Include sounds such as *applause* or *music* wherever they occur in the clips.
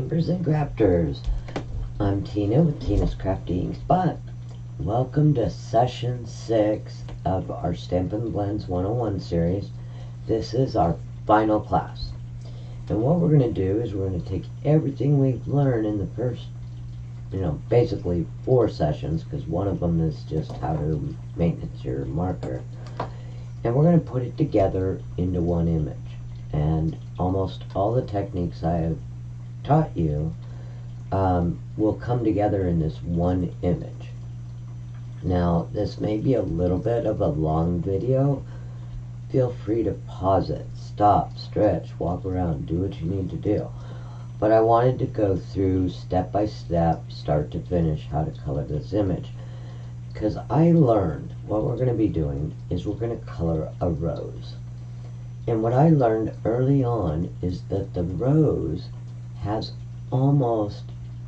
Stampers and Crafters. I'm Tina with Tina's Crafty Ink Spot. Welcome to session 6 of our Stampin' Blends 101 series. This is our final class. And what we're going to do is we're going to take everything we've learned in the first, you know, basically four sessions, because one of them is just how to maintenance your marker. And we're going to put it together into one image. And almost all the techniques I have taught you um, will come together in this one image. Now, this may be a little bit of a long video. Feel free to pause it, stop, stretch, walk around, do what you need to do. But I wanted to go through step by step, start to finish, how to color this image. Because I learned what we're going to be doing is we're going to color a rose. And what I learned early on is that the rose has almost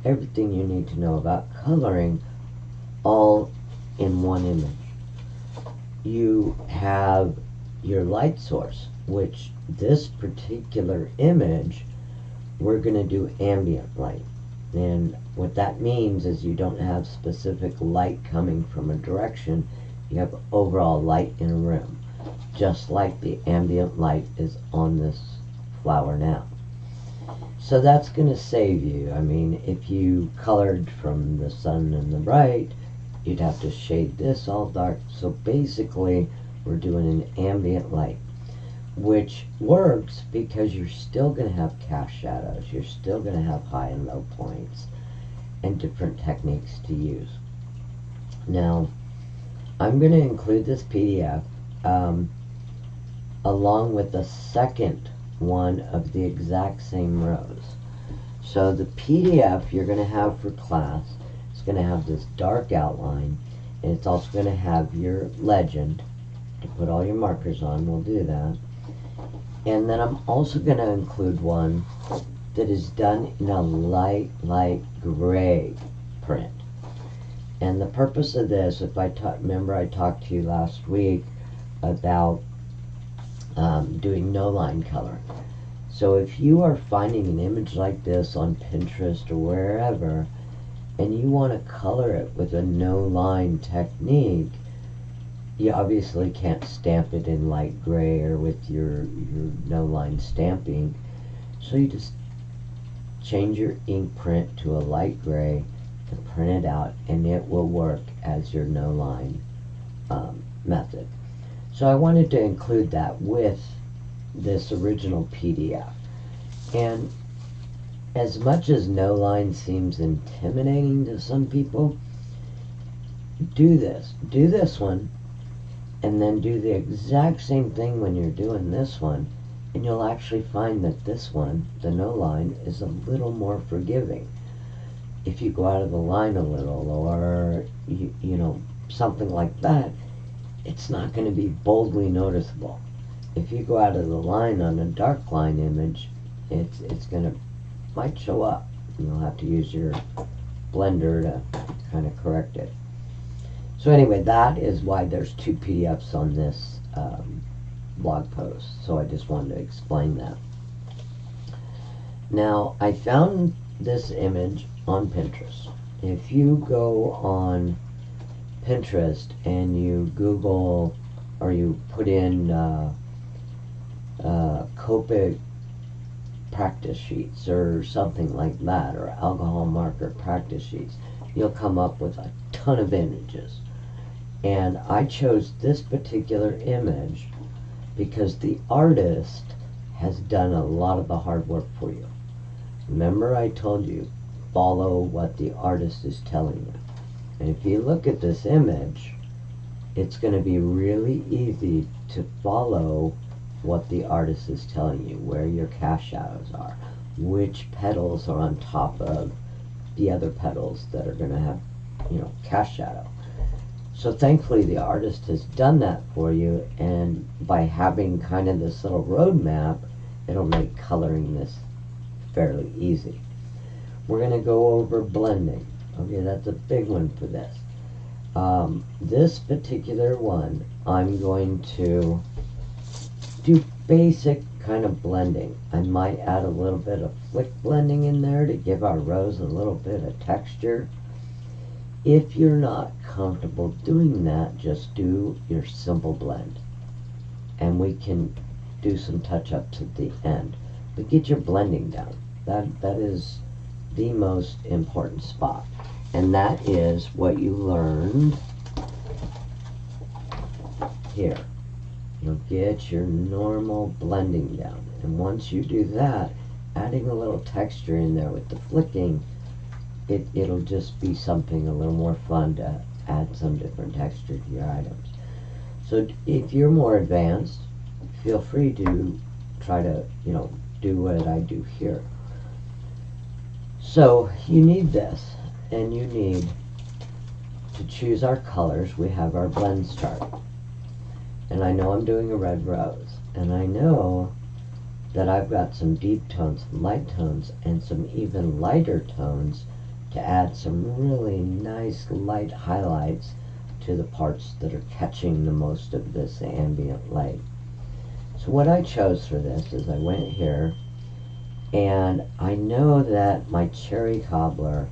everything you need to know about coloring all in one image. You have your light source, which this particular image, we're going to do ambient light. And what that means is you don't have specific light coming from a direction, you have overall light in a room, just like the ambient light is on this flower now. So that's going to save you. I mean, if you colored from the sun and the bright, you'd have to shade this all dark. So basically, we're doing an ambient light, which works because you're still going to have cast shadows. You're still going to have high and low points and different techniques to use. Now, I'm going to include this PDF um, along with the second one of the exact same rose. So the PDF you're going to have for class is going to have this dark outline and it's also going to have your legend to put all your markers on. We'll do that. And then I'm also going to include one that is done in a light, light gray print. And the purpose of this, if I remember I talked to you last week about um, doing no line color. So if you are finding an image like this on Pinterest or wherever, and you want to color it with a no line technique, you obviously can't stamp it in light gray or with your, your no line stamping. So you just change your ink print to a light gray and print it out and it will work as your no line um, method. So I wanted to include that with this original PDF. And as much as no line seems intimidating to some people, do this. Do this one, and then do the exact same thing when you're doing this one, and you'll actually find that this one, the no line, is a little more forgiving. If you go out of the line a little, or, you, you know, something like that, it's not going to be boldly noticeable. If you go out of the line on a dark line image, it's, it's going to, might show up. You'll have to use your blender to kind of correct it. So anyway, that is why there's two PDFs on this um, blog post. So I just wanted to explain that. Now, I found this image on Pinterest. If you go on Pinterest and you Google or you put in uh, uh, Copic practice sheets or something like that, or alcohol marker practice sheets, you'll come up with a ton of images. And I chose this particular image because the artist has done a lot of the hard work for you. Remember I told you, follow what the artist is telling you. And if you look at this image, it's going to be really easy to follow what the artist is telling you, where your cast shadows are, which petals are on top of the other petals that are going to have, you know, cast shadow. So thankfully the artist has done that for you and by having kind of this little roadmap, it'll make coloring this fairly easy. We're going to go over blending. Okay, that's a big one for this. Um, this particular one, I'm going to do basic kind of blending. I might add a little bit of flick blending in there to give our rose a little bit of texture. If you're not comfortable doing that, just do your simple blend. And we can do some touch ups at the end. But get your blending down. That That is the most important spot. And that is what you learned here. You'll get your normal blending down. And once you do that, adding a little texture in there with the flicking, it, it'll just be something a little more fun to add some different texture to your items. So if you're more advanced, feel free to try to, you know, do what I do here. So you need this, and you need to choose our colors. We have our blends chart and I know I'm doing a red rose, and I know that I've got some deep tones, light tones, and some even lighter tones to add some really nice light highlights to the parts that are catching the most of this ambient light. So what I chose for this is I went here and I know that my cherry cobbler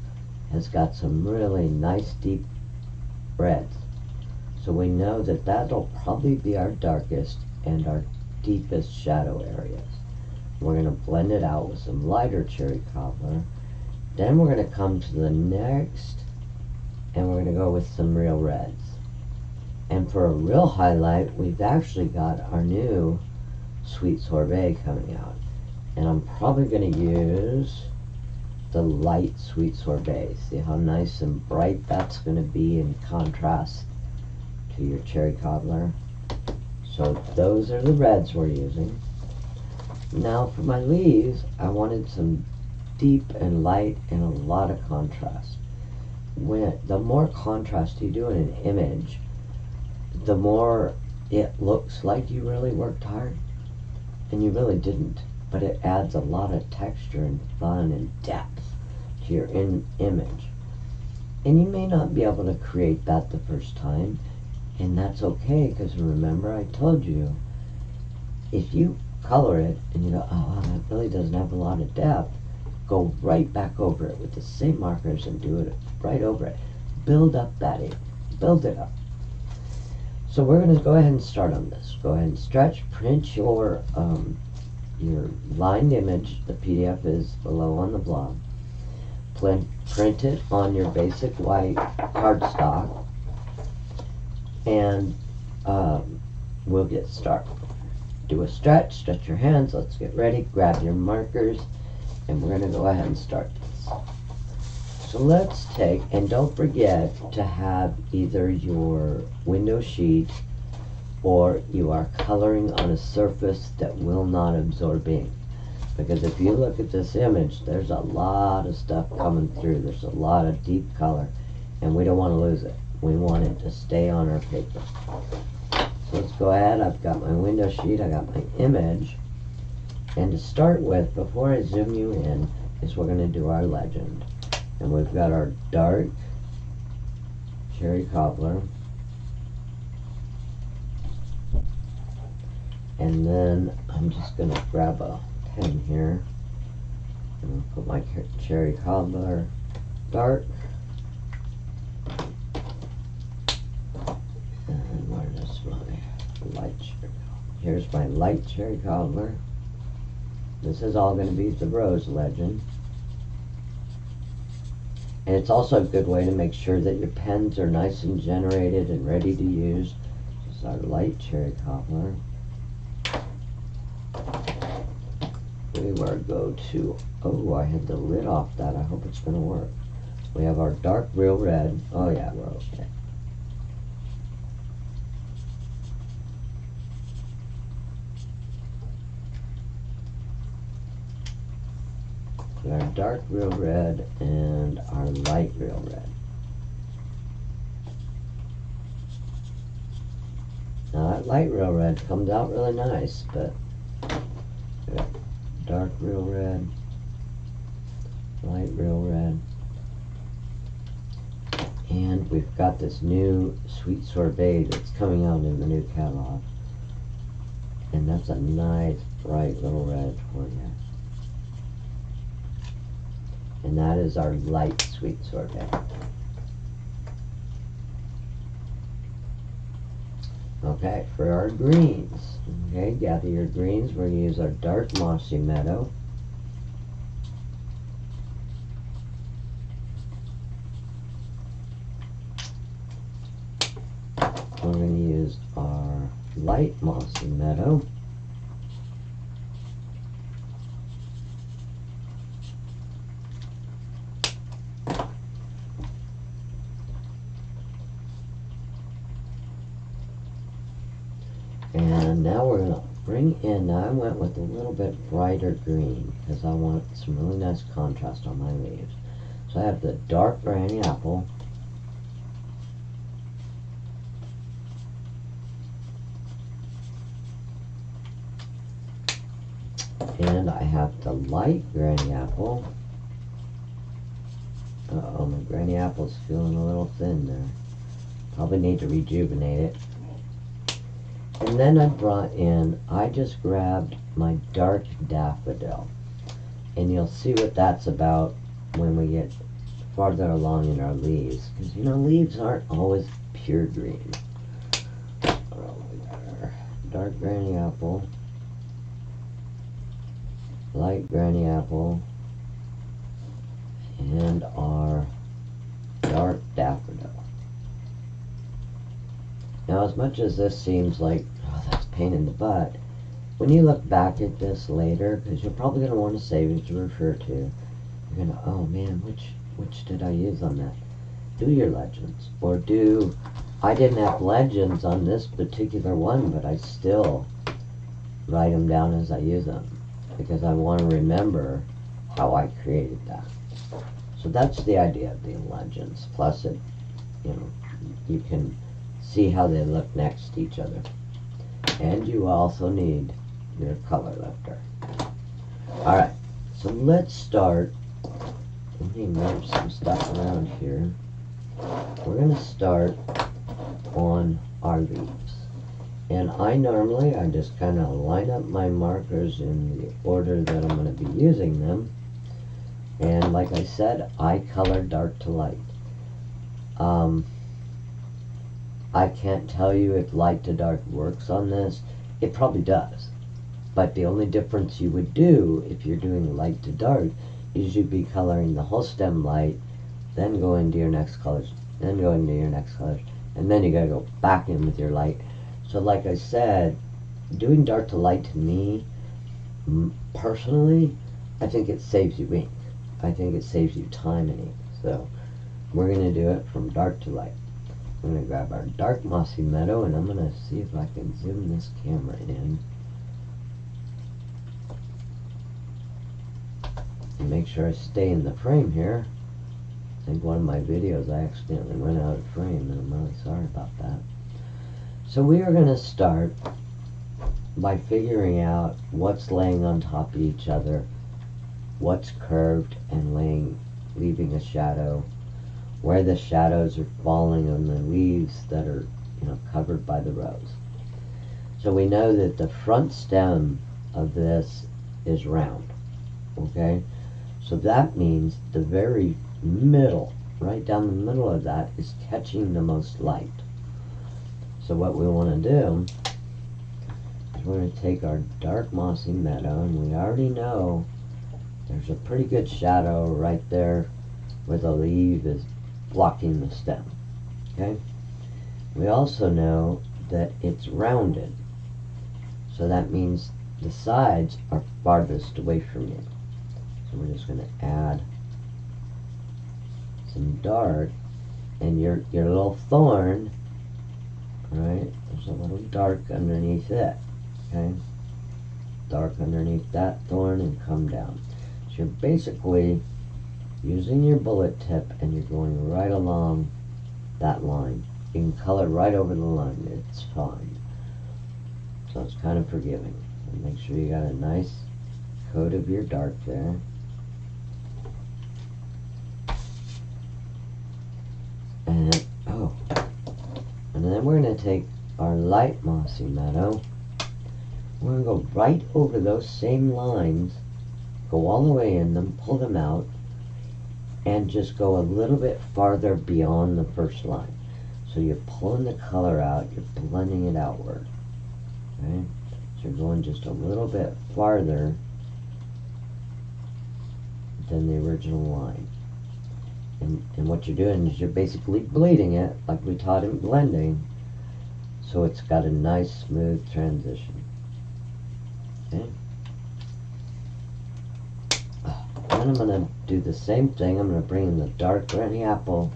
has got some really nice deep reds so we know that that'll probably be our darkest and our deepest shadow areas. We're going to blend it out with some lighter cherry cobbler. Then we're going to come to the next and we're going to go with some real reds. And for a real highlight, we've actually got our new sweet sorbet coming out. And I'm probably going to use the light sweet sorbet. See how nice and bright that's going to be in contrast to your cherry cobbler. So those are the reds we're using. Now for my leaves, I wanted some deep and light and a lot of contrast. When the more contrast you do in an image, the more it looks like you really worked hard, and you really didn't. But it adds a lot of texture and fun and depth to your in image. And you may not be able to create that the first time, and that's okay, because remember I told you, if you color it and you go, oh, that really doesn't have a lot of depth, go right back over it with the same markers and do it right over it. Build up that ink. Build it up. So we're going to go ahead and start on this. Go ahead and stretch, print your um, your lined image. The PDF is below on the blog. Print, print it on your basic white cardstock and um, we'll get started. Do a stretch, stretch your hands, let's get ready, grab your markers, and we're going to go ahead and start this. So let's take, and don't forget to have either your window sheet or you are coloring on a surface that will not absorb ink. Because if you look at this image, there's a lot of stuff coming through. There's a lot of deep color, and we don't want to lose it we want it to stay on our paper. So let's go ahead. I've got my window sheet. I got my image. And to start with, before I zoom you in, is we're going to do our legend. And we've got our dark cherry cobbler. And then I'm just going to grab a pen here. And put my cherry cobbler dark. And where does my light cherry. Here's my light cherry cobbler. This is all going to be the rose legend. And it's also a good way to make sure that your pens are nice and generated and ready to use. This is our light cherry cobbler. We will go to, oh, I had the lid off that. I hope it's going to work. We have our dark real red. Oh yeah, we're okay. our dark real red and our light real red. Now that light real red comes out really nice, but dark real red, light real red, and we've got this new sweet sorbet that's coming out in the new catalog. And that's a nice bright little red for you. And that is our light sweet sorbet. Okay, for our greens. Okay, gather your greens. We're going to use our dark mossy meadow. We're going to use our light mossy meadow. And now we're going to now I went with a little bit brighter green because I want some really nice contrast on my leaves. So I have the dark granny apple. And I have the light granny apple. Uh oh, my granny apple's feeling a little thin there. Probably need to rejuvenate it. And then I brought in, I just grabbed my dark daffodil. And you'll see what that's about when we get farther along in our leaves. Because, you know, leaves aren't always pure green. Dark granny apple, light granny apple, and our dark daffodil. Now, as much as this seems like, oh, that's pain in the butt, when you look back at this later, because you're probably going to want to save it to refer to, you're going to, oh man, which, which did I use on that? Do your legends. Or do, I didn't have legends on this particular one, but I still write them down as I use them. Because I want to remember how I created that. So that's the idea of the legends. Plus it, you know, you can see how they look next to each other. And you also need your color lifter. Alright, so let's start. Let me move some stuff around here. We're going to start on our leaves. And I normally, I just kind of line up my markers in the order that I'm going to be using them. And like I said, I color dark to light. Um, I can't tell you if light to dark works on this. It probably does. But the only difference you would do if you're doing light to dark is you'd be coloring the whole stem light, then go into your next colors, then go into your next colors, and then you gotta go back in with your light. So like I said, doing dark to light to me, personally, I think it saves you ink. I think it saves you time and ink. So we're gonna do it from dark to light. I'm going to grab our dark mossy meadow and I'm going to see if I can zoom this camera in. And make sure I stay in the frame here. I think one of my videos I accidentally went out of frame and I'm really sorry about that. So we are going to start by figuring out what's laying on top of each other, what's curved and laying, leaving a shadow, where the shadows are falling on the leaves that are you know covered by the rose. So we know that the front stem of this is round. Okay? So that means the very middle, right down the middle of that is catching the most light. So what we want to do is we're going to take our dark mossy meadow and we already know there's a pretty good shadow right there where the leaf is blocking the stem. Okay? We also know that it's rounded. So that means the sides are farthest away from you. So we're just going to add some dark and your your little thorn right there's a little dark underneath it okay dark underneath that thorn and come down so you're basically using your bullet tip and you're going right along that line. You can color right over the line, it's fine. So it's kind of forgiving. And make sure you got a nice coat of your dark there. And, oh, and then we're going to take our light mossy meadow we're going to go right over those same lines, go all the way in them, pull them out, and just go a little bit farther beyond the first line. So you're pulling the color out, you're blending it outward. Okay? So you're going just a little bit farther than the original line. And, and what you're doing is you're basically bleeding it like we taught in blending so it's got a nice smooth transition. Okay. Then I'm going to do the same thing. I'm going to bring in the dark granny apple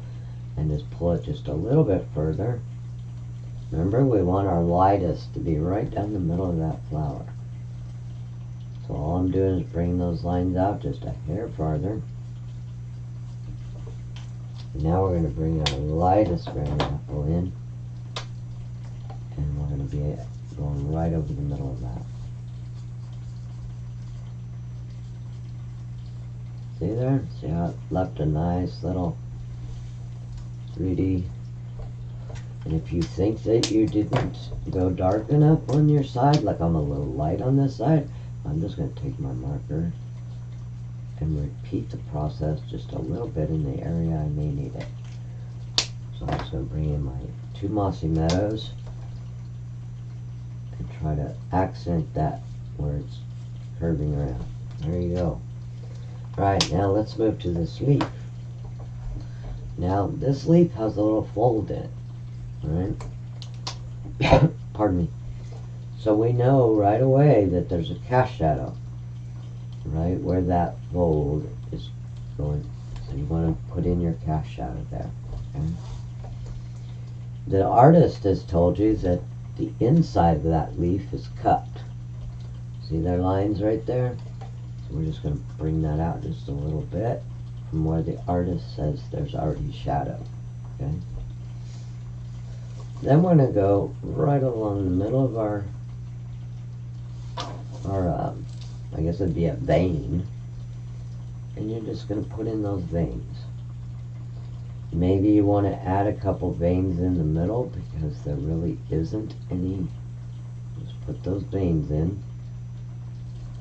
and just pull it just a little bit further. Remember, we want our lightest to be right down the middle of that flower. So all I'm doing is bringing those lines out just a hair farther. Now we're going to bring our lightest granny apple in. And we're going to be going right over the middle of that. See there? See how it left a nice little 3D. And if you think that you didn't go dark enough on your side, like I'm a little light on this side, I'm just going to take my marker and repeat the process just a little bit in the area I may need it. So I'm just going to bring in my two mossy meadows and try to accent that where it's curving around. There you go. Right, now let's move to this leaf. Now, this leaf has a little fold in it, Alright? *coughs* Pardon me. So we know right away that there's a cast shadow, right, where that fold is going. So you want to put in your cast shadow there, okay? The artist has told you that the inside of that leaf is cut. See their lines right there? So we're just going to bring that out just a little bit from where the artist says there's already shadow. Okay. Then we're going to go right along the middle of our, our um, I guess it'd be a vein. And you're just going to put in those veins. Maybe you want to add a couple veins in the middle because there really isn't any. Just put those veins in.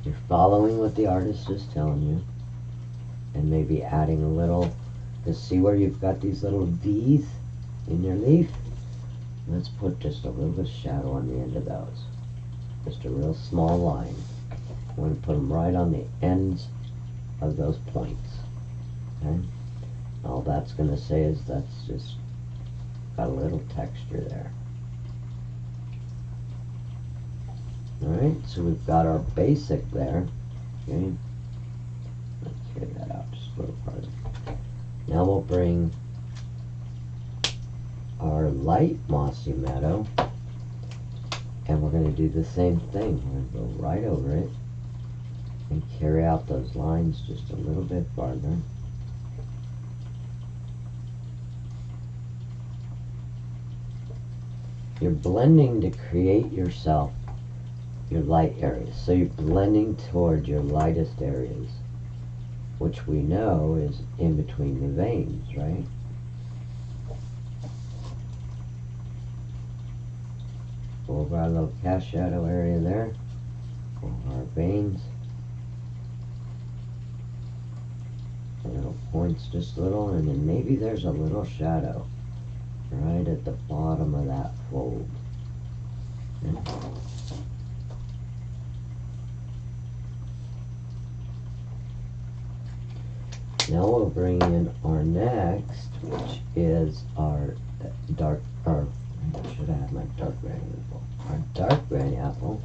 You're following what the artist is telling you. And maybe adding a little, just see where you've got these little V's in your leaf? Let's put just a little bit of shadow on the end of those. Just a real small line. I want to put them right on the ends of those points. Okay? All that's going to say is that's just got a little texture there. Alright, so we've got our basic there. Okay. Let's carry that out just a little farther. Now we'll bring our light mossy meadow and we're going to do the same thing. We're going to go right over it and carry out those lines just a little bit farther. You're blending to create yourself your light areas. So you're blending toward your lightest areas, which we know is in between the veins, right? Over our little cast shadow area there, over our veins. Little points just little, and then maybe there's a little shadow right at the bottom of that fold. Now we'll bring in our next, which is our dark, or I have my dark granny apple. Our dark granny apple.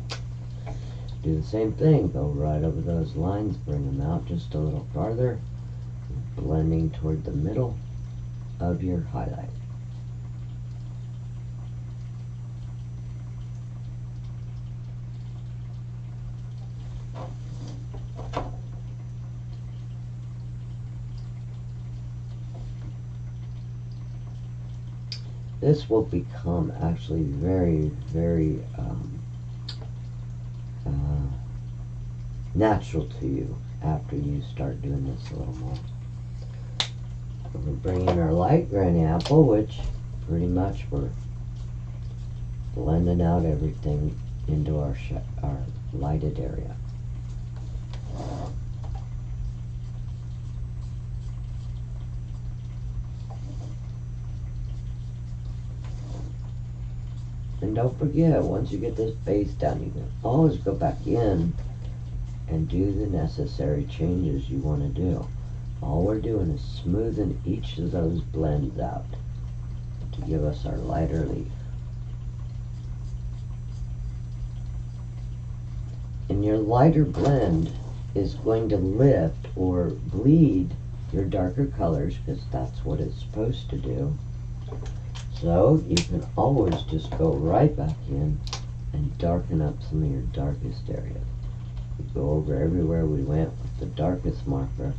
Do the same thing, go right over those lines, bring them out just a little farther, blending toward the middle of your highlight. This will become actually very, very um, uh, natural to you after you start doing this a little more. We're bringing our light granny apple, which pretty much we're blending out everything into our, our lighted area. And don't forget, once you get this base down, you can always go back in and do the necessary changes you want to do. All we're doing is smoothing each of those blends out to give us our lighter leaf. And your lighter blend is going to lift or bleed your darker colors because that's what it's supposed to do. So you can always just go right back in and darken up some of your darkest areas. We go over everywhere we went with the darkest marker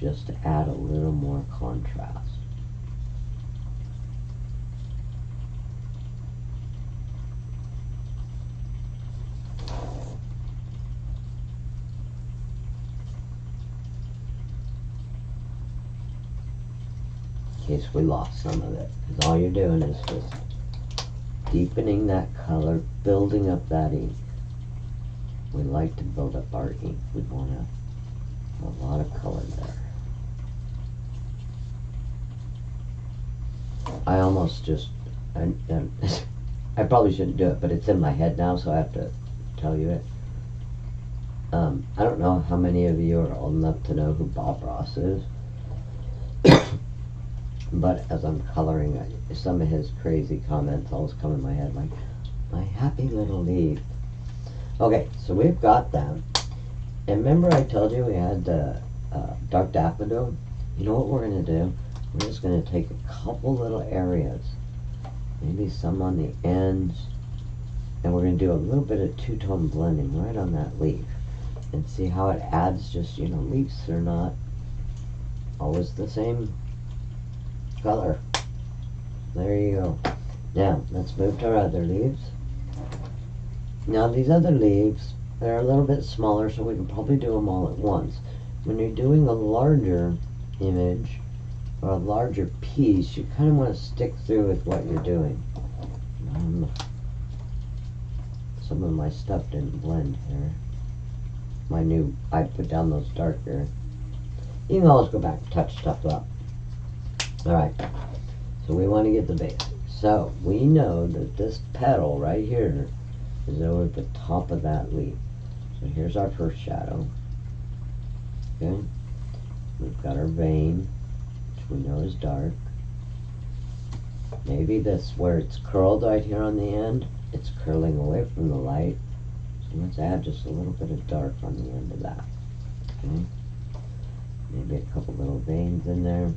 just to add a little more contrast. Case we lost some of it. Because all you're doing is just deepening that color, building up that ink. We like to build up our ink. We want a, a lot of color there. I almost just, I, *laughs* I probably shouldn't do it, but it's in my head now, so I have to tell you it. Um, I don't know how many of you are old enough to know who Bob Ross is. But as I'm coloring, some of his crazy comments always come in my head, like, my happy little leaf. Okay, so we've got them. And remember I told you we had the uh, dark daffodil? You know what we're going to do? We're just going to take a couple little areas, maybe some on the ends, and we're going to do a little bit of two-tone blending right on that leaf and see how it adds just, you know, leaves are not always the same color. There you go. Now, let's move to our other leaves. Now, these other leaves, they're a little bit smaller, so we can probably do them all at once. When you're doing a larger image, or a larger piece, you kind of want to stick through with what you're doing. Um, some of my stuff didn't blend here. My new, I put down those darker. You can always go back and touch stuff up. Alright, so we want to get the basics. So, we know that this petal right here is over the top of that leaf. So here's our first shadow. Okay, we've got our vein, which we know is dark. Maybe this, where it's curled right here on the end, it's curling away from the light. So let's add just a little bit of dark on the end of that. Okay, maybe a couple little veins in there.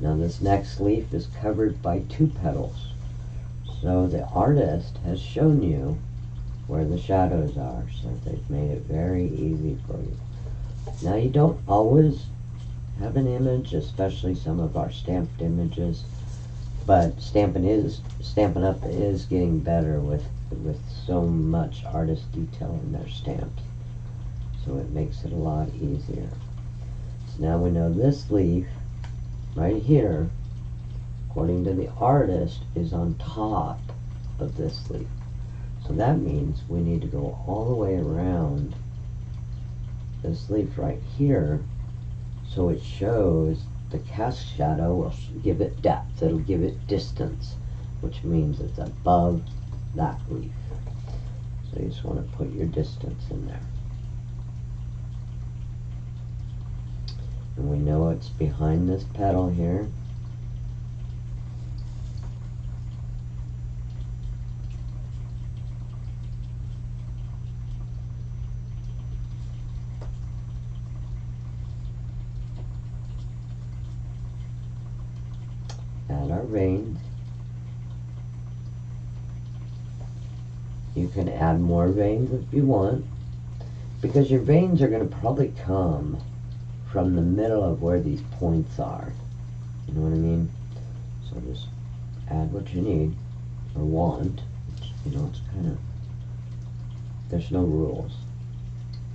Now this next leaf is covered by two petals. So the artist has shown you where the shadows are. So they've made it very easy for you. Now you don't always have an image, especially some of our stamped images. But stamping is stampin' up is getting better with with so much artist detail in their stamps. So it makes it a lot easier. So now we know this leaf right here, according to the artist, is on top of this leaf. So that means we need to go all the way around this leaf right here so it shows the cast shadow will give it depth, it'll give it distance, which means it's above that leaf. So you just want to put your distance in there. And we know it's behind this petal here? Add our veins you can add more veins if you want because your veins are going to probably come from the middle of where these points are. You know what I mean? So just add what you need or want. Which, you know, it's kind of, there's no rules.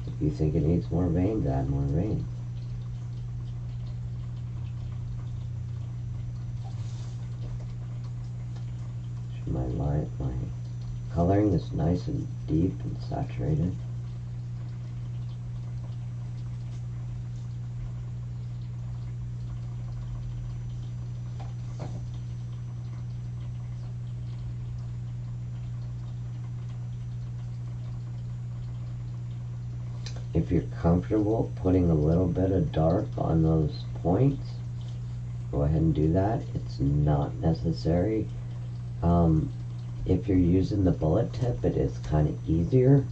If you think it needs more veins, add more veins. my line, my coloring is nice and deep and saturated. If you're comfortable putting a little bit of dark on those points go ahead and do that. It's not necessary. Um, if you're using the bullet tip it is kind of easier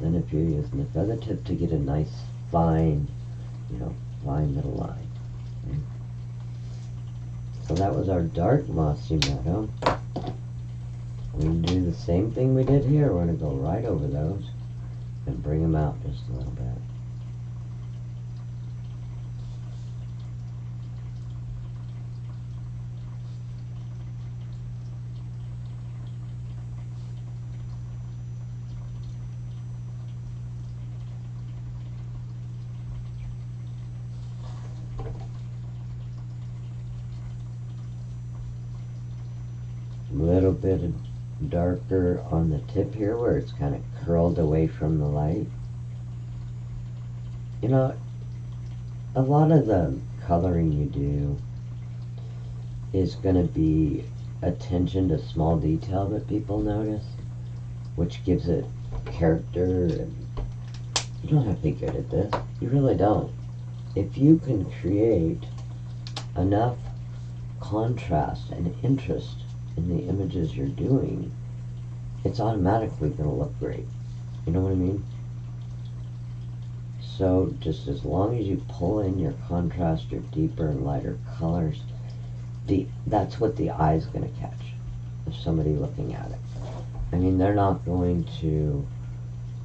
than if you're using the feather tip to get a nice fine you know fine little line so that was our dark mossy meadow. We do the same thing we did here. We're going to go right over those and bring them out just a little bit. Little bit of darker on the tip here where it's kind of curled away from the light. You know, a lot of the coloring you do is going to be attention to small detail that people notice, which gives it character. And you don't have to be good at this. You really don't. If you can create enough contrast and interest in the images you're doing, it's automatically going to look great. You know what I mean? So just as long as you pull in your contrast, your deeper and lighter colors, the that's what the eye's going to catch of somebody looking at it. I mean, they're not going to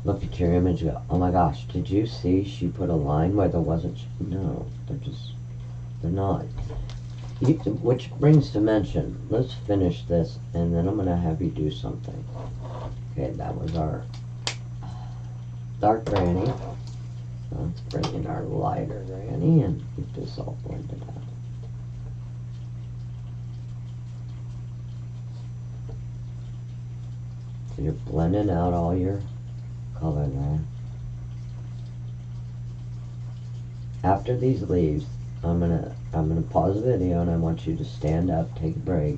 look at your image go, oh my gosh, did you see she put a line where there wasn't? No, they're just, they're not. Which brings to mention, let's finish this, and then I'm going to have you do something. Okay, that was our dark granny. Let's bring in our lighter granny and get this all blended out. So you're blending out all your color there. After these leaves, I'm gonna I'm gonna pause the video and I want you to stand up, take a break,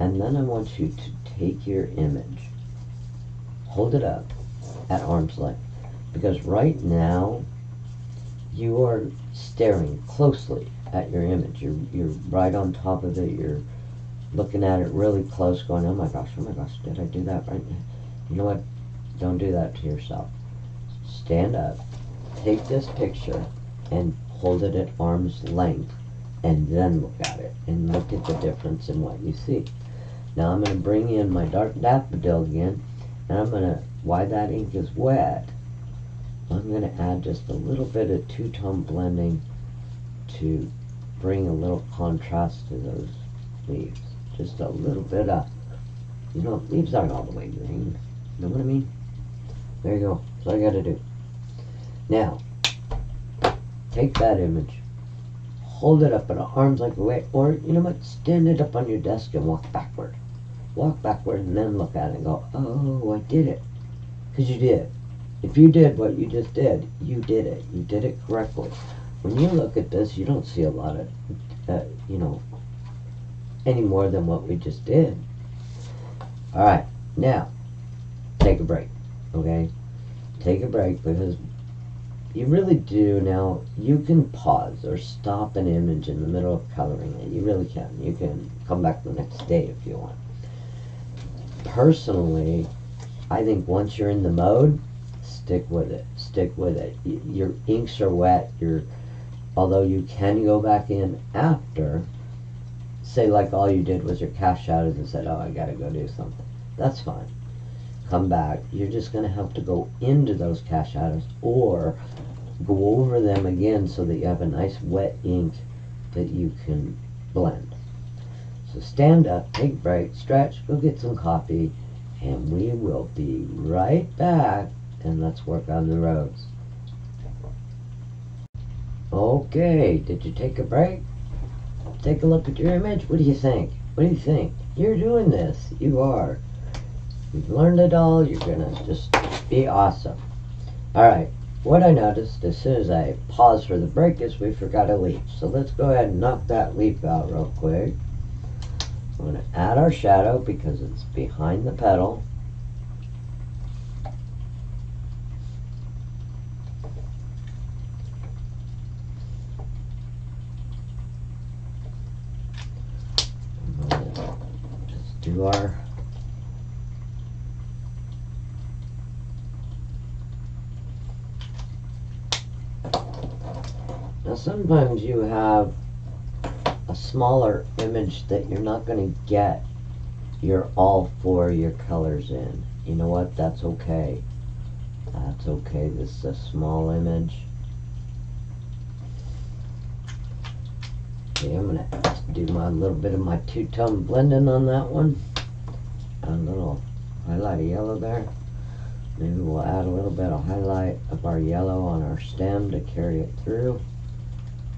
and then I want you to take your image, hold it up at arm's length, because right now you are staring closely at your image. You're you're right on top of it. You're looking at it really close, going, "Oh my gosh, oh my gosh, did I do that right?" You know what? Don't do that to yourself. Stand up, take this picture, and hold it at arm's length and then look at it and look at the difference in what you see. Now I'm going to bring in my dark daffodil again and I'm going to, while that ink is wet, I'm going to add just a little bit of two-tone blending to bring a little contrast to those leaves. Just a little bit of, you know, leaves aren't all the way green. You know what I mean? There you go. That's all I got to do. Now, take that image, hold it up at arm's length away, or you know what, stand it up on your desk and walk backward. Walk backward and then look at it and go, oh, I did it. Because you did. If you did what you just did, you did it. You did it correctly. When you look at this, you don't see a lot of, uh, you know, any more than what we just did. All right, now, take a break, okay? Take a break because you really do. Now you can pause or stop an image in the middle of coloring it. You really can. You can come back the next day if you want. Personally i think once you're in the mode stick with it. Stick with it. Your inks are wet. You're although you can go back in after say like all you did was your cast shadows and said oh i gotta go do something. That's fine come back, you're just going to have to go into those cast shadows or go over them again so that you have a nice wet ink that you can blend. So stand up, take a break, stretch, go get some coffee, and we will be right back and let's work on the rose. Okay, did you take a break? Take a look at your image. What do you think? What do you think? You're doing this. You are. You've learned it all. You're going to just be awesome. All right. What I noticed as soon as I paused for the break is we forgot a leaf. So let's go ahead and knock that leaf out real quick. I'm going to add our shadow because it's behind the petal. Do our Now sometimes you have a smaller image that you're not going to get your all four of your colors in. You know what? That's okay. That's okay. This is a small image. Okay, I'm going to do my little bit of my two-tone blending on that one. A little highlight of yellow there. Maybe we'll add a little bit of highlight of our yellow on our stem to carry it through.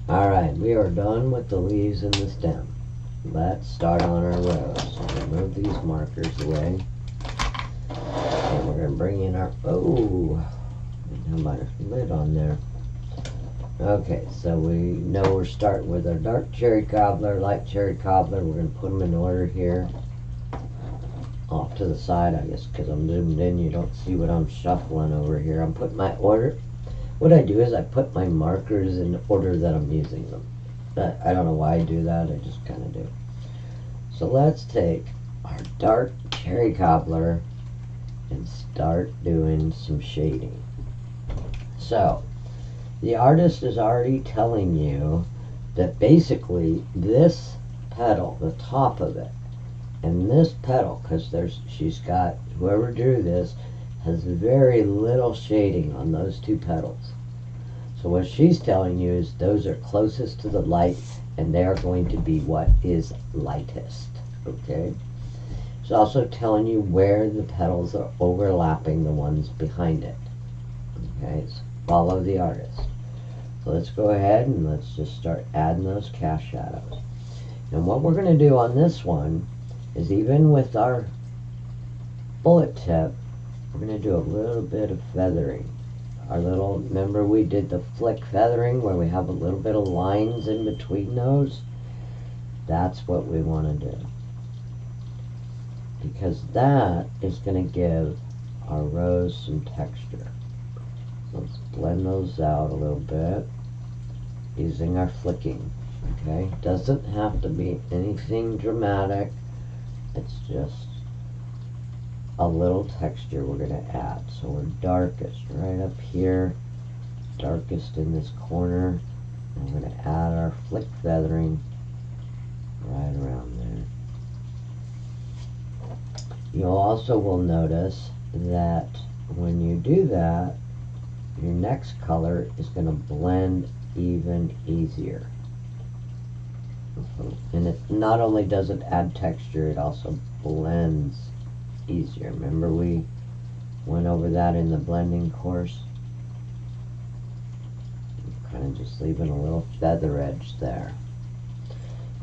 Alright, we are done with the leaves and the stem. Let's start on our rose. Remove these markers away. And we're going to bring in our... Oh! Have my lid on there. Okay, so we know we're starting with our dark cherry cobbler, light cherry cobbler. We're going to put them in order here. Off to the side, I guess, because I'm zoomed in. You don't see what I'm shuffling over here. I'm putting my order what I do is I put my markers in the order that I'm using them. But I don't know why I do that, I just kind of do. So let's take our dark cherry cobbler and start doing some shading. So, the artist is already telling you that basically this petal, the top of it, and this petal, because there's she's got whoever drew this has very little shading on those two petals. So what she's telling you is those are closest to the light and they are going to be what is lightest. Okay? She's also telling you where the petals are overlapping the ones behind it. Okay, so follow the artist. So let's go ahead and let's just start adding those cast shadows. And what we're going to do on this one is even with our bullet tip, we're going to do a little bit of feathering. Our little, remember we did the flick feathering where we have a little bit of lines in between those? That's what we want to do. Because that is going to give our rose some texture. Let's blend those out a little bit using our flicking. Okay, doesn't have to be anything dramatic. It's just a little texture we're going to add. So we're darkest right up here, darkest in this corner. We're going to add our flick feathering right around there. You also will notice that when you do that, your next color is going to blend even easier. And it not only does it add texture, it also blends easier. Remember we went over that in the blending course? Kind of just leaving a little feather edge there.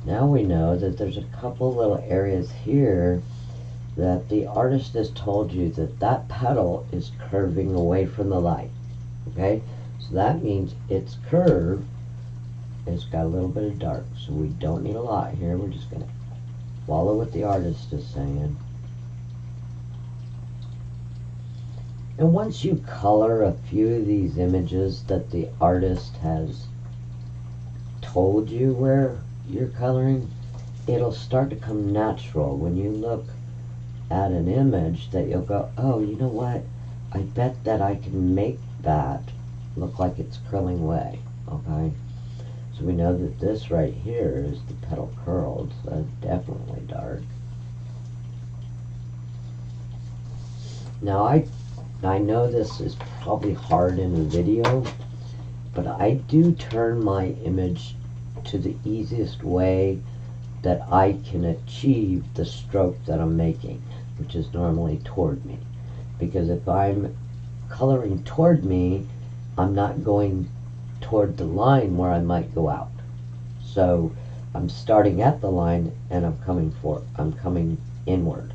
Now we know that there's a couple little areas here that the artist has told you that that petal is curving away from the light. Okay? So that means its curve it's got a little bit of dark. So we don't need a lot here. We're just going to follow what the artist is saying. And once you color a few of these images that the artist has told you where you're coloring, it'll start to come natural when you look at an image that you'll go, oh, you know what? I bet that I can make that look like it's curling away, okay? So we know that this right here is the petal curled, so that's definitely dark. Now I I know this is probably hard in a video, but I do turn my image to the easiest way that I can achieve the stroke that I'm making, which is normally toward me. Because if I'm coloring toward me, I'm not going toward the line where I might go out. So I'm starting at the line and I'm coming for I'm coming inward.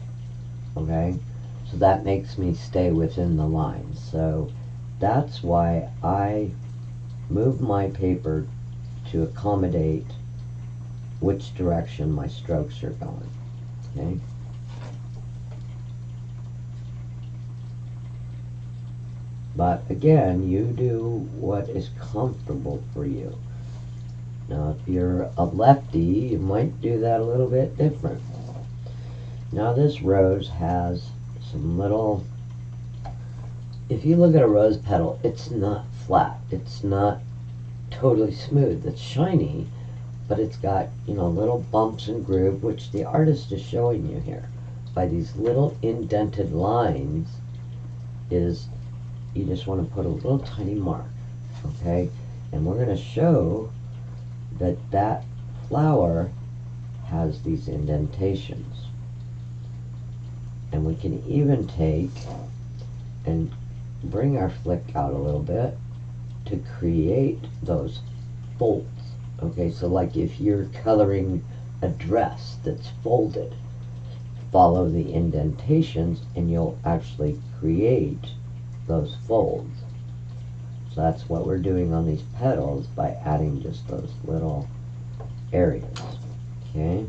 Okay? So that makes me stay within the line. So that's why I move my paper to accommodate which direction my strokes are going. Okay? But again, you do what is comfortable for you. Now, if you're a lefty, you might do that a little bit different. Now, this rose has little. If you look at a rose petal, it's not flat. It's not totally smooth. It's shiny, but it's got, you know, little bumps and groove, which the artist is showing you here. By these little indented lines is you just want to put a little tiny mark, okay? And we're going to show that that flower has these indentations. And we can even take and bring our flick out a little bit to create those folds. Okay, so like if you're coloring a dress that's folded, follow the indentations and you'll actually create those folds. So that's what we're doing on these petals by adding just those little areas. Okay,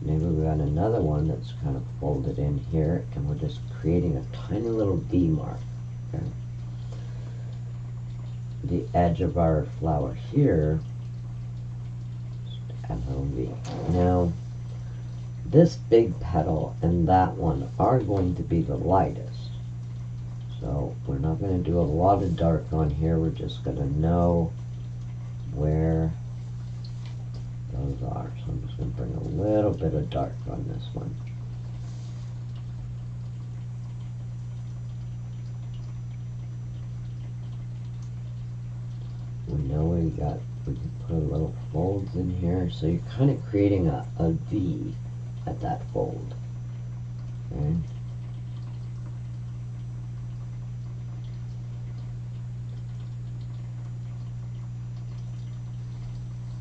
maybe we got another one that's kind of folded in here and we're just creating a tiny little V mark. Okay. The edge of our flower here, add a little V. Now, this big petal and that one are going to be the lightest. So we're not going to do a lot of dark on here. We're just going to know where those are. So I'm just going to bring a little bit of dark on this one. We know we got, we can put a little folds in here. So you're kind of creating a, a V at that fold. Okay.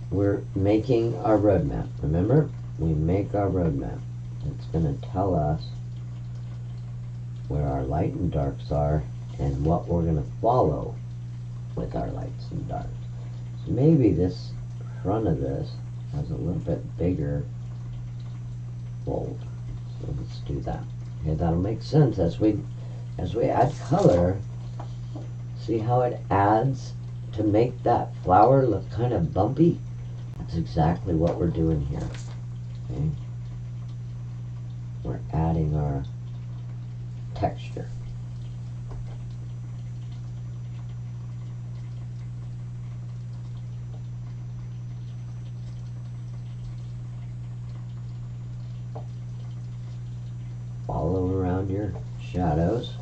We're making our roadmap. Remember, we make our roadmap. It's going to tell us where our light and darks are and what we're going to follow with our lights and darks. So maybe this front of this has a little bit bigger fold. So let's do that. Okay, that'll make sense as we as we add color. See how it adds to make that flower look kind of bumpy? That's exactly what we're doing here. Okay? We're adding our texture. Follow around your shadows.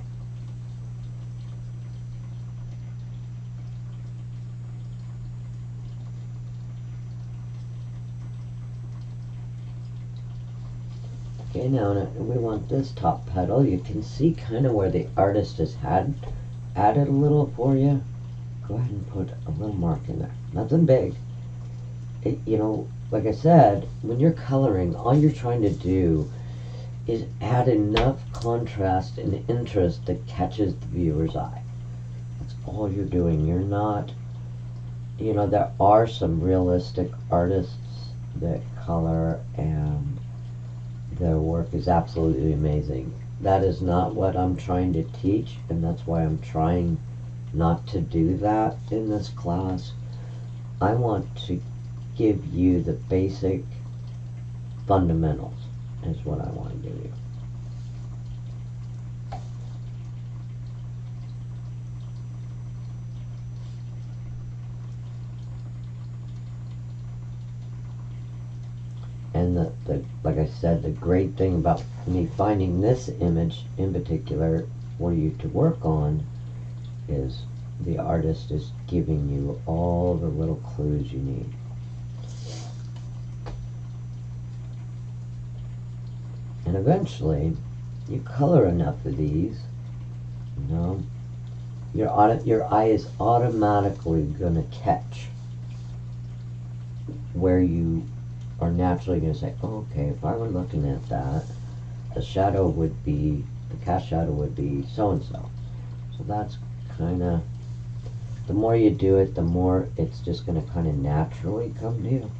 Now we want this top petal. You can see kind of where the artist has had added a little for you. Go ahead and put a little mark in there. Nothing big. It, you know, like I said, when you're coloring, all you're trying to do is add enough contrast and interest that catches the viewer's eye. That's all you're doing. You're not, you know, there are some realistic artists that color and their work is absolutely amazing. That is not what I'm trying to teach, and that's why I'm trying not to do that in this class. I want to give you the basic fundamentals, is what I want to give you. And the, the like I said, the great thing about me finding this image in particular for you to work on is the artist is giving you all the little clues you need. And eventually, you color enough of these, you know, your, auto, your eye is automatically going to catch where you are naturally going to say, oh, okay, if I were looking at that, the shadow would be, the cast shadow would be so-and-so. So that's kind of, the more you do it, the more it's just going to kind of naturally come to you.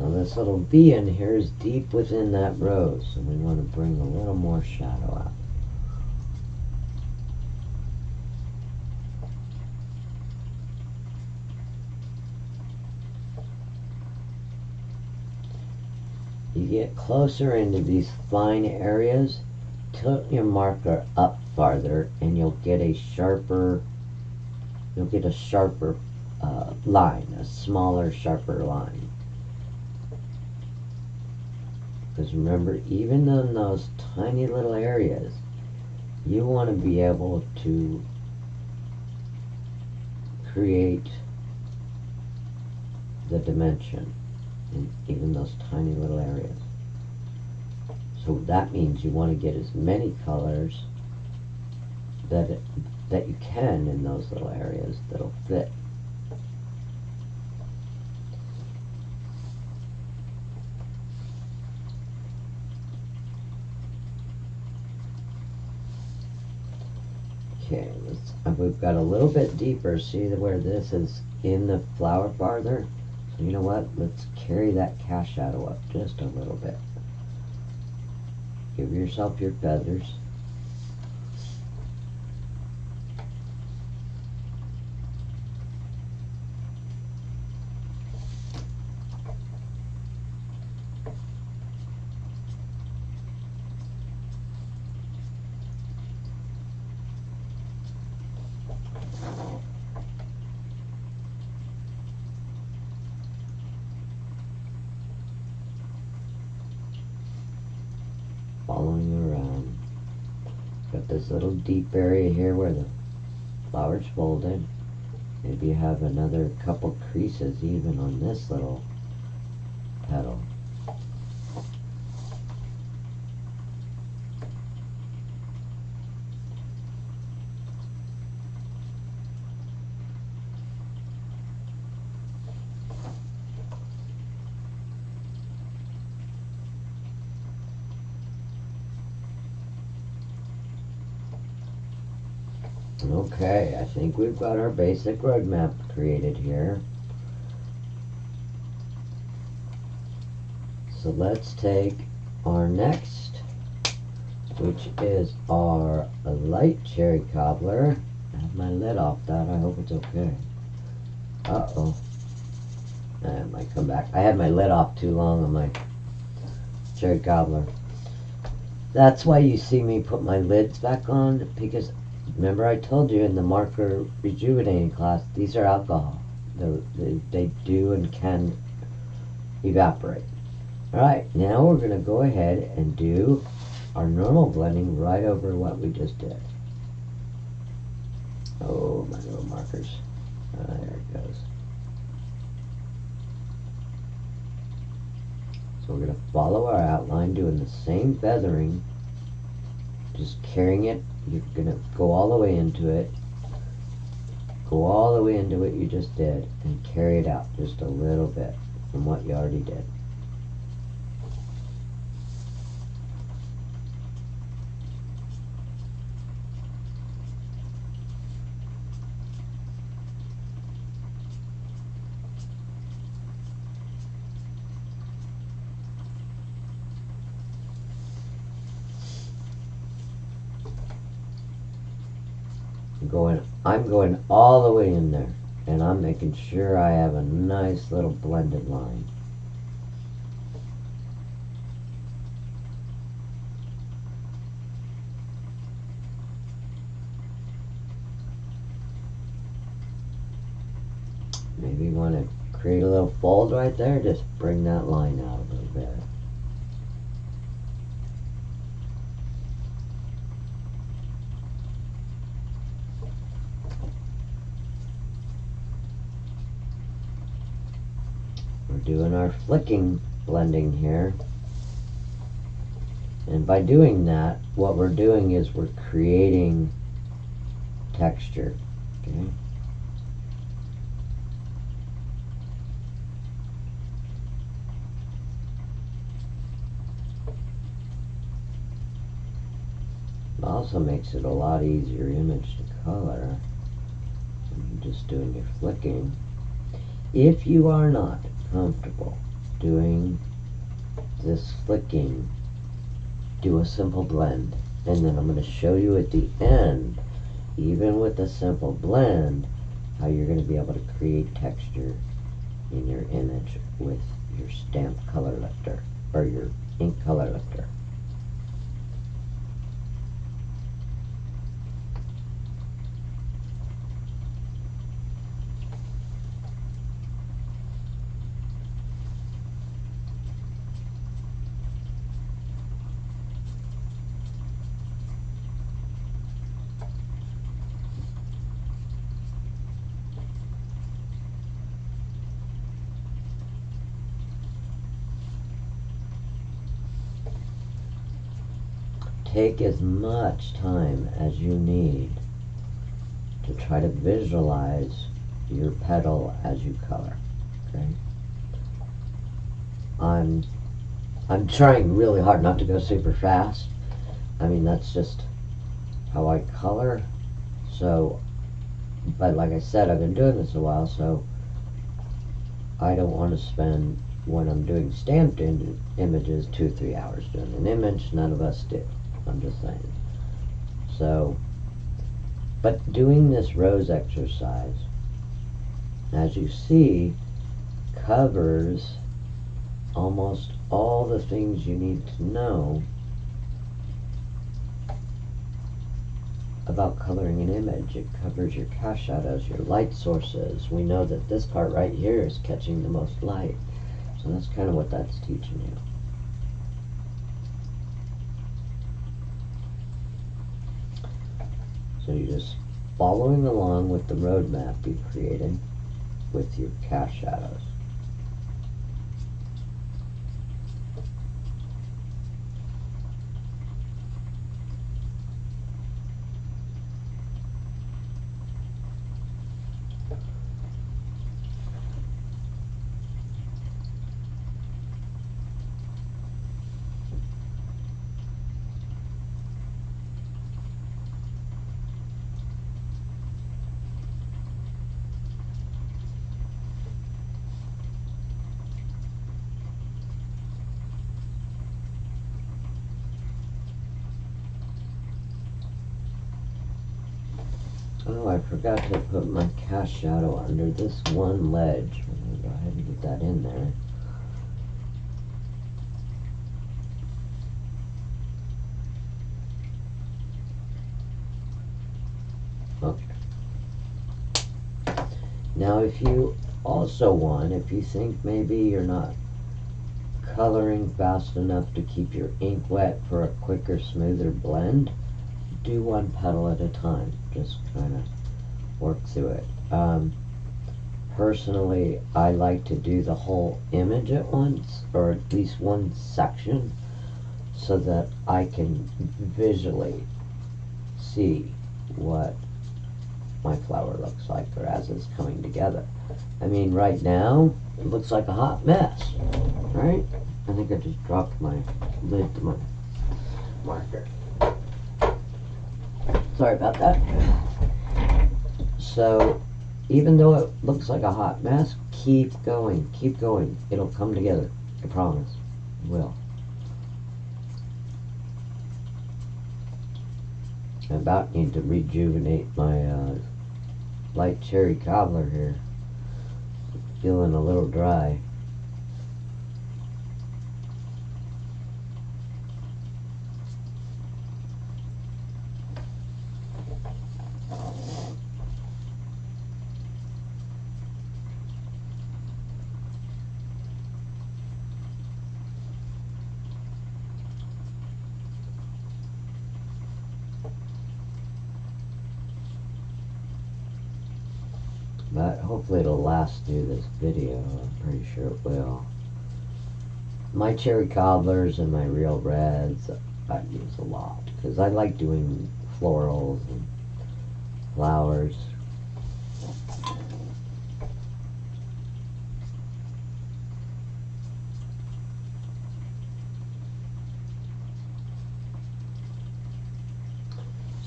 Now this little V in here is deep within that rose, so we want to bring a little more shadow out. You get closer into these fine areas, tilt your marker up farther and you'll get a sharper, you'll get a sharper uh, line, a smaller, sharper line. Because remember, even in those tiny little areas, you want to be able to create the dimension in even those tiny little areas. So that means you want to get as many colors that it, that you can in those little areas that'll fit. Okay, let's, uh, we've got a little bit deeper. See where this is in the flower farther? So you know what? Let's carry that cast shadow up just a little bit. Give yourself your feathers. Following around. Got this little deep area here where the flower's folded. Maybe you have another couple creases even on this little petal. Okay, I think we've got our basic roadmap created here. So let's take our next, which is our light cherry cobbler. I have my lid off that, I hope it's okay. Uh-oh. That might come back. I had my lid off too long on my cherry cobbler. That's why you see me put my lids back on, because Remember I told you in the marker rejuvenating class, these are alcohol. They, they, do and can evaporate. Alright, now we're going to go ahead and do our normal blending right over what we just did. Oh, my little markers. Ah, there it goes. So we're going to follow our outline doing the same feathering, just carrying it you're gonna go all the way into it. Go all the way into what you just did and carry it out just a little bit from what you already did going I'm going all the way in there and I'm making sure I have a nice little blended line. Maybe you want to create a little fold right there just bring that line out a little bit doing our flicking blending here. And by doing that, what we're doing is we're creating texture. Okay. It also makes it a lot easier image to color you're just doing your flicking. If you are not comfortable doing this flicking, do a simple blend. And then I'm going to show you at the end, even with a simple blend, how you're going to be able to create texture in your image with your stamp color lifter or your ink color lifter. Take as much time as you need to try to visualize your petal as you color. Okay? I'm I'm trying really hard not to go super fast. I mean that's just how I color. So but like I said, I've been doing this a while, so I don't want to spend when I'm doing stamped in images two, three hours doing an image. None of us do. I'm just saying. So, but doing this rose exercise, as you see, covers almost all the things you need to know about coloring an image. It covers your cast shadows, your light sources. We know that this part right here is catching the most light. So that's kind of what that's teaching you. So you're just following along with the roadmap you created with your cast shadows. Oh, I forgot to put my cast shadow under this one ledge. I'm gonna go ahead and get that in there. Okay. Now if you also want, if you think maybe you're not coloring fast enough to keep your ink wet for a quicker, smoother blend, do one petal at a time. Just kind of work through it. Um, personally, I like to do the whole image at once, or at least one section, so that I can visually see what my flower looks like, or as it's coming together. I mean, right now, it looks like a hot mess, right? I think I just dropped my lid to my marker. Sorry about that. So, even though it looks like a hot mess, keep going, keep going. It'll come together. I promise. It will. I about need to rejuvenate my uh, light cherry cobbler here. Feeling a little dry. But hopefully it'll last through this video. I'm pretty sure it will. My cherry cobblers and my real reds, I use a lot because I like doing florals and flowers.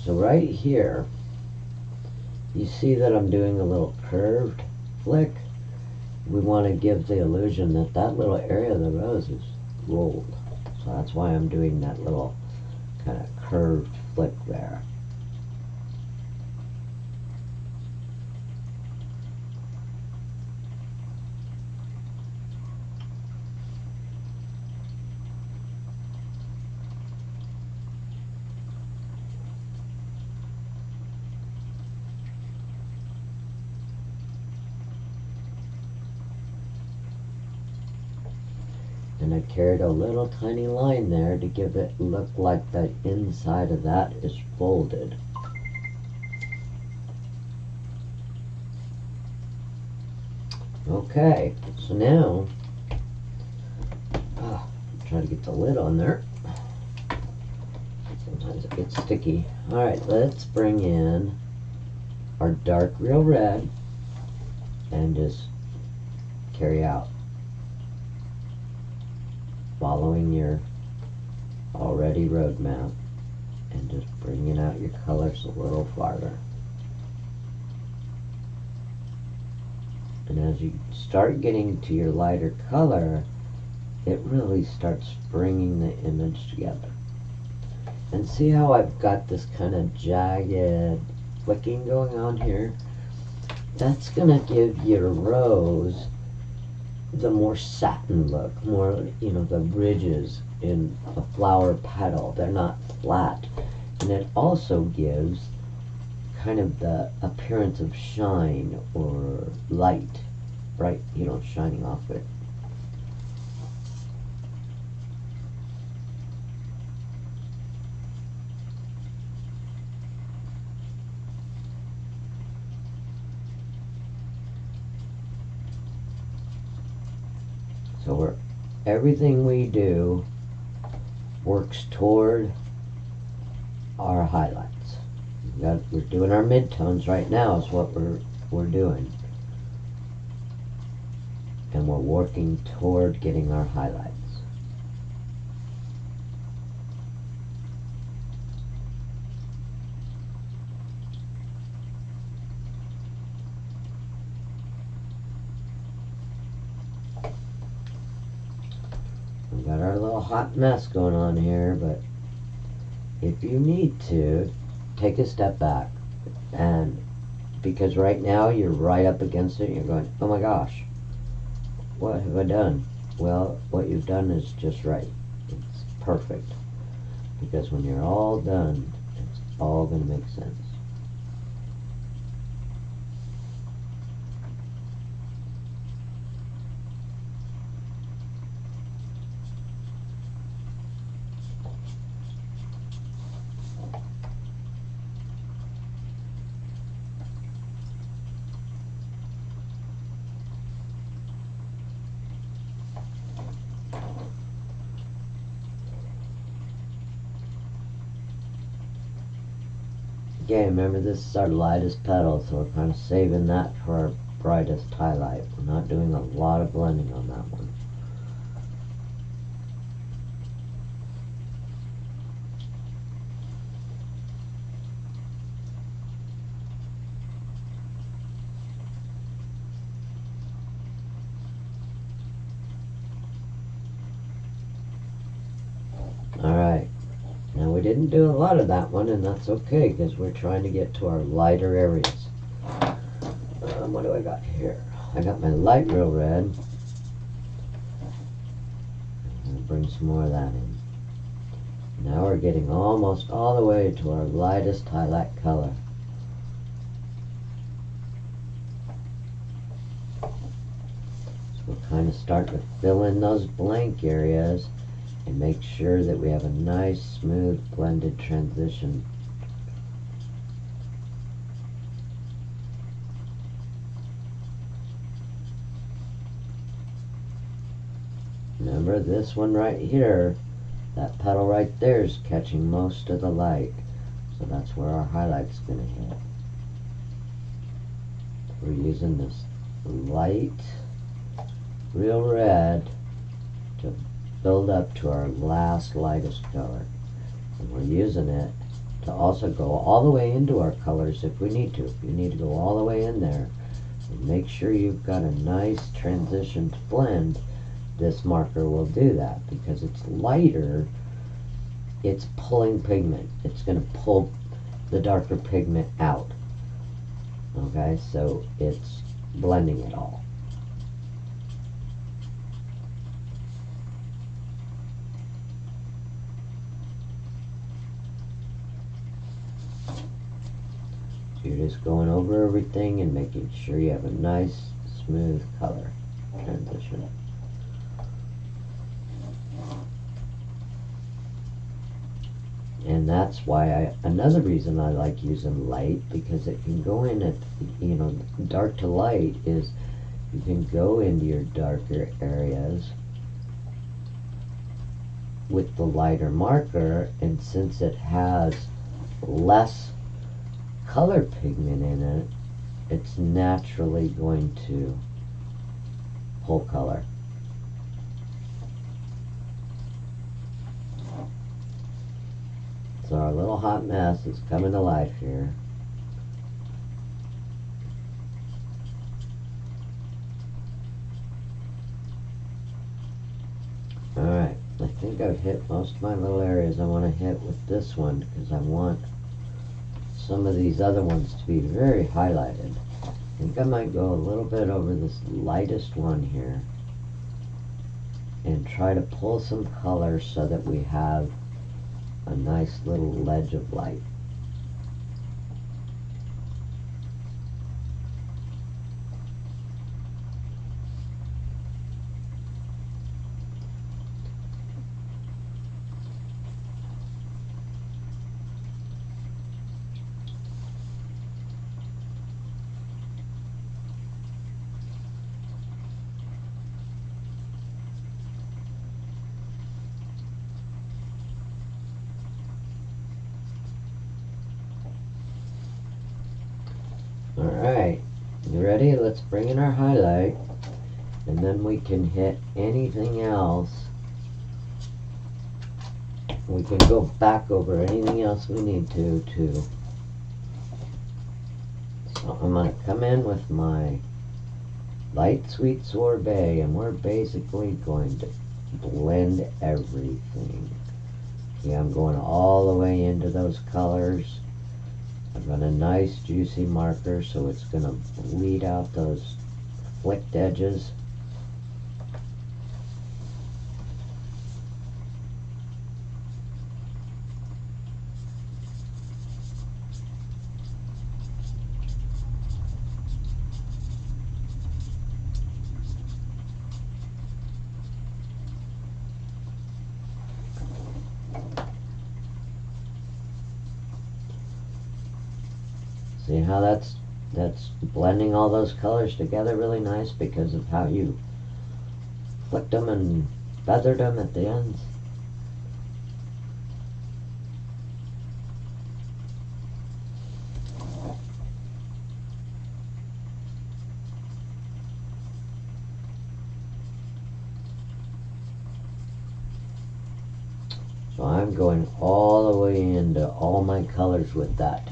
So right here, you see that I'm doing a little curved flick. We want to give the illusion that that little area of the rose is rolled. So that's why I'm doing that little kind of curved flick there. And I carried a little tiny line there to give it look like the inside of that is folded. Okay, so now, oh, try to get the lid on there. Sometimes it gets sticky. Alright, let's bring in our dark real red and just carry out following your already roadmap and just bringing out your colors a little farther. And as you start getting to your lighter color, it really starts bringing the image together. And see how I've got this kind of jagged flicking going on here? That's going to give your rose the more satin look, more, you know, the ridges in a flower petal. They're not flat. And it also gives kind of the appearance of shine or light, bright, you know, shining off it. So we're, everything we do works toward our highlights. Got, we're doing our midtones right now is what we're, we're doing. And we're working toward getting our highlights. We got our little hot mess going on here, but if you need to, take a step back and because right now you're right up against it you're going, oh my gosh, what have I done? Well, what you've done is just right. It's perfect. Because when you're all done, it's all going to make sense. Okay, remember this is our lightest petal, so we're kind of saving that for our brightest highlight. We're not doing a lot of blending on that one. Alright, now we didn't do a lot of that one, and that's okay, because we're trying to get to our lighter areas. Um, what do I got here? I got my light real red. Bring some more of that in. Now we're getting almost all the way to our lightest highlight color. So we're kind of starting to fill in those blank areas and make sure that we have a nice smooth blended transition. Remember this one right here That petal right there is catching most of the light. So that's where our highlight's going to hit. We're using this light real red to build up to our last lightest color. And we're using it to also go all the way into our colors if we need to. If you need to go all the way in there, and make sure you've got a nice transition blend, this marker will do that because it's lighter, it's pulling pigment. It's going to pull the darker pigment out. Okay, so it's blending it all. You're just going over everything and making sure you have a nice, smooth color transition. And that's why I, another reason I like using light, because it can go in at, you know, dark to light is you can go into your darker areas with the lighter marker, and since it has less color pigment in it, it's naturally going to pull color. So our little hot mess is coming to life here. Alright, I think I've hit most of my little areas I want to hit with this one because I want some of these other ones to be very highlighted. I think I might go a little bit over this lightest one here and try to pull some color so that we have a nice little ledge of light. Alright, you ready? Let's bring in our highlight and then we can hit anything else. We can go back over anything else we need to to so I'm going to come in with my light sweet sorbet and we're basically going to blend everything. Yeah, I'm going all the way into those colors I've got a nice juicy marker so it's going to bleed out those flicked edges. See how that's that's blending all those colors together really nice because of how you flicked them and feathered them at the ends. So I'm going all the way into all my colors with that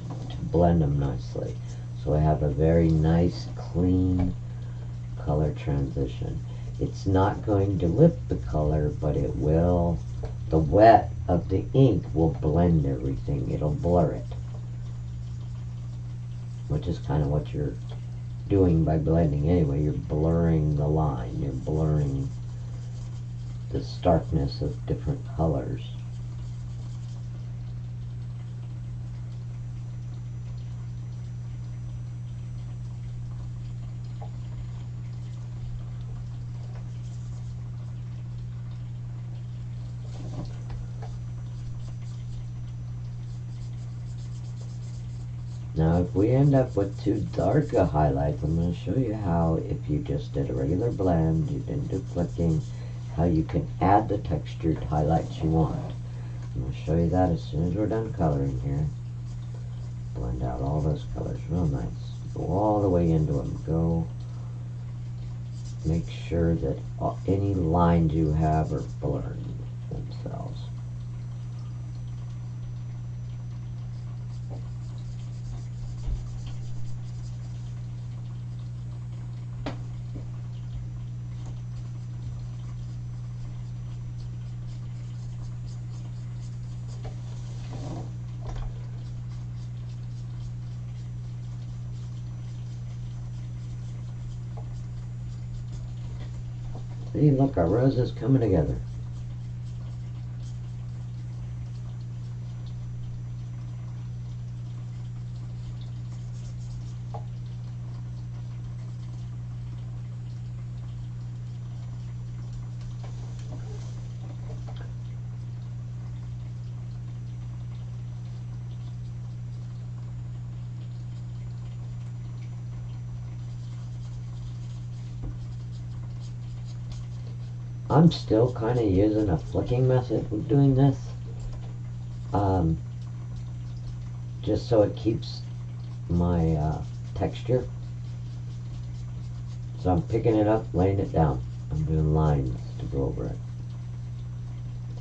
blend them nicely. So I have a very nice, clean color transition. It's not going to lift the color, but it will, the wet of the ink will blend everything. It'll blur it. Which is kind of what you're doing by blending anyway. You're blurring the line. You're blurring the starkness of different colors. Now if we end up with too dark a highlight, I'm going to show you how if you just did a regular blend, you didn't do flicking, how you can add the textured highlights you want. I'm going to show you that as soon as we're done coloring here. Blend out all those colors real nice. Go all the way into them. Go make sure that any lines you have are blurred themselves. Look, our roses coming together. I'm still kind of using a flicking method with doing this. Um, just so it keeps my uh, texture. So I'm picking it up, laying it down. I'm doing lines to go over it.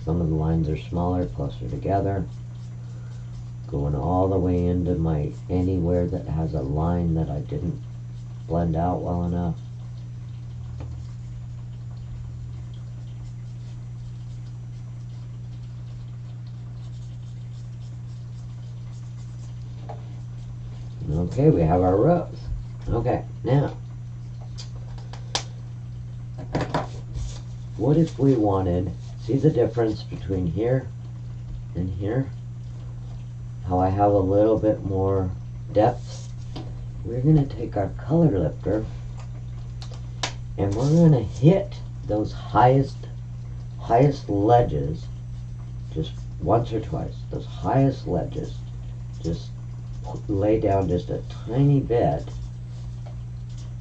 Some of the lines are smaller, closer together. Going all the way into my anywhere that has a line that I didn't blend out well enough. Okay, we have our rose. Okay, now, what if we wanted, see the difference between here and here? How I have a little bit more depth? We're going to take our color lifter and we're going to hit those highest, highest ledges just once or twice. Those highest ledges, just lay down just a tiny bit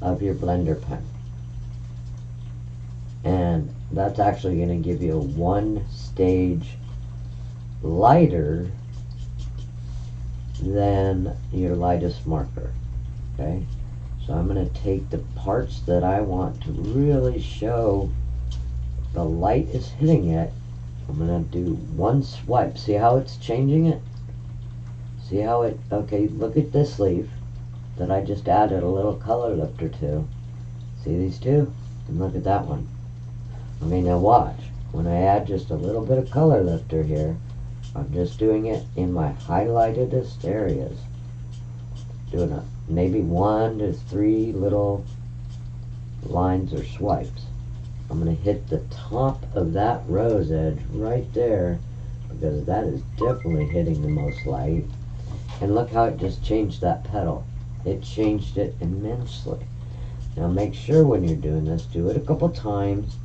of your blender pen. And that's actually going to give you a one stage lighter than your lightest marker. Okay, so I'm going to take the parts that I want to really show the light is hitting it. I'm going to do one swipe. See how it's changing it? See how it, okay, look at this leaf that I just added a little color lifter to. See these two? And look at that one. I mean, now watch. When I add just a little bit of color lifter here, I'm just doing it in my highlightedest areas. Doing a, maybe one to three little lines or swipes. I'm going to hit the top of that rose edge right there because that is definitely hitting the most light. And look how it just changed that petal. It changed it immensely. Now make sure when you're doing this, do it a couple times.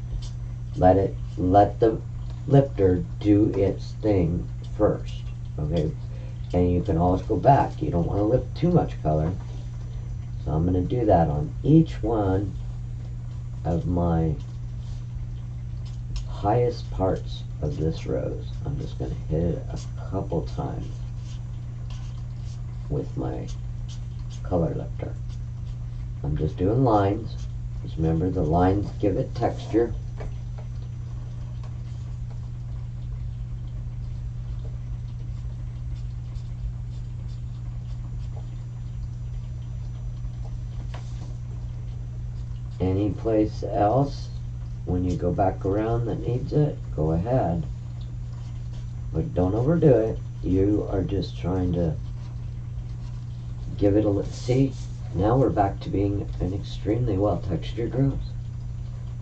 Let it, let the lifter do its thing first. Okay? And you can always go back. You don't want to lift too much color. So I'm going to do that on each one of my highest parts of this rose. I'm just going to hit it a couple times with my color lifter. I'm just doing lines. Just remember the lines give it texture. Any place else, when you go back around that needs it, go ahead. But don't overdo it. You are just trying to give it a look. See, now we're back to being an extremely well textured rose.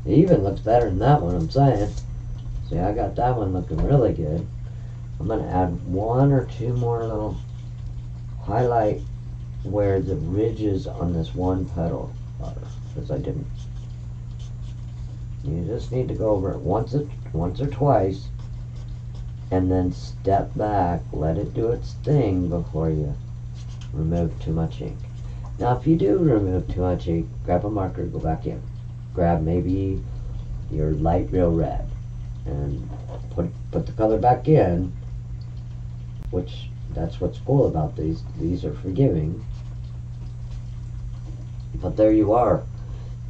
It even looks better than that one, I'm saying. See, I got that one looking really good. I'm going to add one or two more little highlight where the ridges on this one petal are, because I didn't. You just need to go over it once, once or twice, and then step back, let it do its thing before you remove too much ink. Now if you do remove too much ink, grab a marker, go back in. Grab maybe your light real red and put, put the color back in which that's what's cool about these. These are forgiving. But there you are.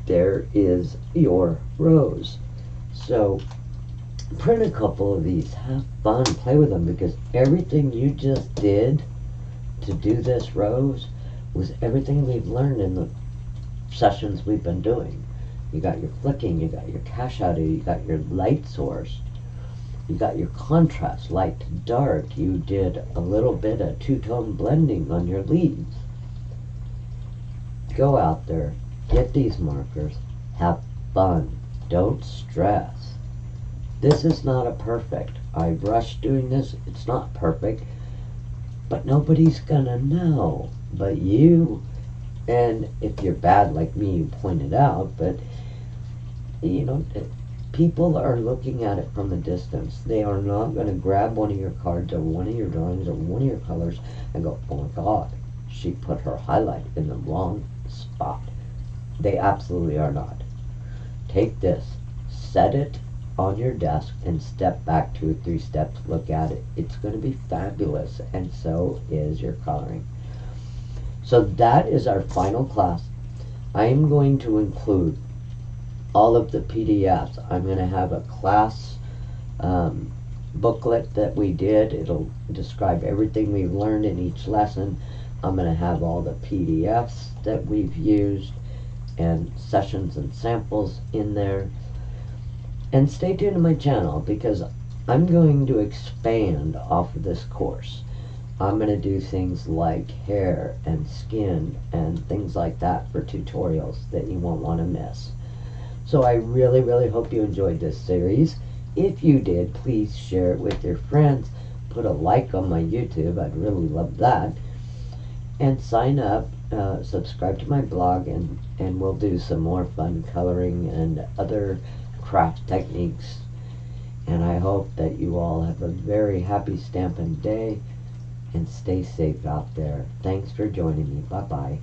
There is your rose. So print a couple of these. Have fun. Play with them because everything you just did to do this rose was everything we've learned in the sessions we've been doing. You got your flicking, you got your cast shadow, you got your light source, you got your contrast, light to dark. You did a little bit of two-tone blending on your leaves. Go out there, get these markers, have fun, don't stress. This is not a perfect. I rushed doing this, it's not perfect, but nobody's gonna know but you. And if you're bad like me, you point it out, but you know, people are looking at it from a distance. They are not to grab one of your cards or one of your drawings or one of your colors and go, oh my God, she put her highlight in the wrong spot. They absolutely are not. Take this, set it on your desk and step back two or three steps, look at it. It's going to be fabulous, and so is your coloring. So that is our final class. I am going to include all of the PDFs. I'm going to have a class um, booklet that we did. It'll describe everything we've learned in each lesson. I'm going to have all the PDFs that we've used and sessions and samples in there. And stay tuned to my channel because I'm going to expand off of this course. I'm going to do things like hair and skin and things like that for tutorials that you won't want to miss. So I really, really hope you enjoyed this series. If you did, please share it with your friends. Put a like on my YouTube. I'd really love that. And sign up, uh, subscribe to my blog, and, and we'll do some more fun coloring and other craft techniques. And I hope that you all have a very happy stamping day and stay safe out there. Thanks for joining me. Bye-bye.